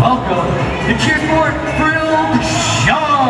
Welcome to Kidmore Thrill Charge!